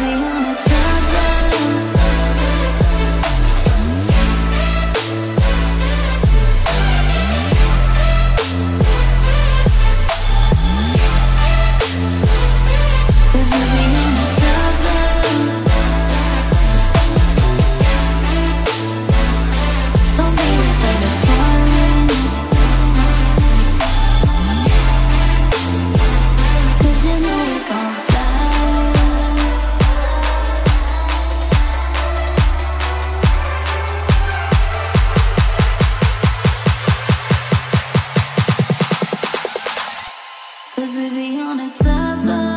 me on Cause we be on a tough love